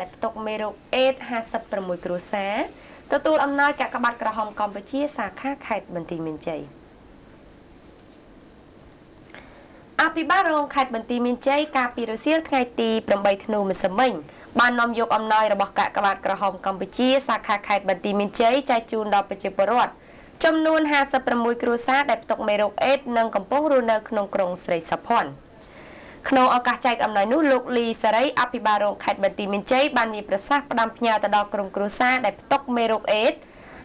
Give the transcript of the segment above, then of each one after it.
រដ្ឋដែលផ្ទុកមេរោគអេដ56គ្រួសារទទួលអំណោយកាកបាទក្រហមកម្ពុជា សាខាខេត្តបន្ទាយមានជ័យអភិបាលរងខេត្តបន្ទាយមានជ័យកាលពីរសៀលថ្ងៃទី8ធ្នូម្សិលមិញបាននាំយកអំណោយរបស់កាកបាទក្រហមកម្ពុជា សាខាខេត្តបន្ទាយមានជ័យចែកជូនដល់ប្រជាពលរដ្ឋចំនួន56គ្រួសារដែលផ្ទុកមេរោគអេដនិងកំពុងរស់នៅក្នុងក្រុងស្រីសុភ័ណ្ឌ ក្នុងឱកាសចែកអំណោយនោះលោកលីសារីអភិបាលរងខេត្តបន្ទាយមានជ័យបានមានប្រសាសន៍ផ្ដាំផ្ញើទៅដល់ក្រុមគ្រួសារដែលផ្ទុកមេរោគអេដ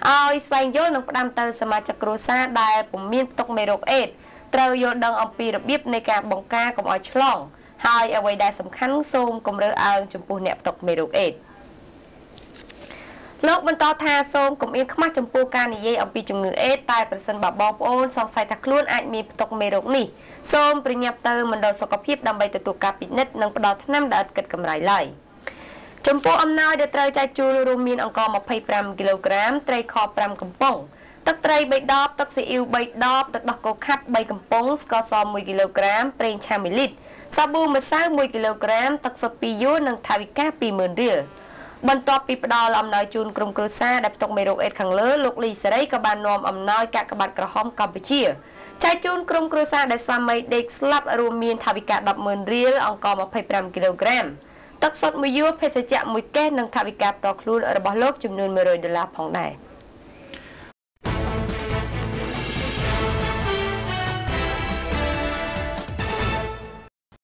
ឲ្យស្វែងយល់និងផ្ដាំទៅសមាជិកគ្រួសារដែលពុំមានផ្ទុកមេរោគអេដត្រូវយល់ដឹងអំពីរបៀបនៃការបង្ការកុំឲ្យឆ្លងហើយអ្វីដែលសំខាន់សូមគម្រើអើងចំពោះអ្នកផ្ទុកមេរោគអេដ លោកបន្តថាសូមកុំអៀនខ្មាស់ចំពោះការនិយាយអំពីជំងឺអេដតែប្រសិនបើបងប្អូនសង្ស័យថាខ្លួនអាចមានផ្ទុកមេរោគនេះសូមប្រញាប់ទៅមណ្ឌលសុខភាពដើម្បីទទួលការពិនិត្យនិងផ្ដល់ថ្នាំដែលឥតគិតកម្រៃឡើយចំពោះអំណោយដែលត្រូវចែកជូនរួមមានអង្ករ25គីឡូក្រាមត្រីខ5កំប៉ុងទឹកត្រី3ដបទឹកស៊ីអ៊ីវ3ដបទឹកដោះគោខាប់3កំប៉ុងស្ករស1គីឡូក្រាមប្រេងឆា1លីត្រសាប៊ូម្សៅ1គីឡូក្រាមទឹកសុទ្ធ2យួរនិងថវិកា20000រៀល បន្ទាប់ពីផ្ដល់អំណោយជូនក្រុមគ្រួសារដែលផ្ទុកមេរោគអេដខាងលើលោកលីសេរីក៏បាននាំអំណោយកាកបាទក្រហមកម្ពុជាចែកជូនក្រុមគ្រួសារដែលស្វាមីដេកស្លាប់រួមមានថវិកា100,000រៀលអង្ករ25គីឡូក្រាមទឹកសុទ្ធមួយយួរភេសជ្ជៈមួយកេសនិងថវិកាផ្ទាល់ខ្លួនរបស់លោកចំនួន100ដុល្លារផងដែរ។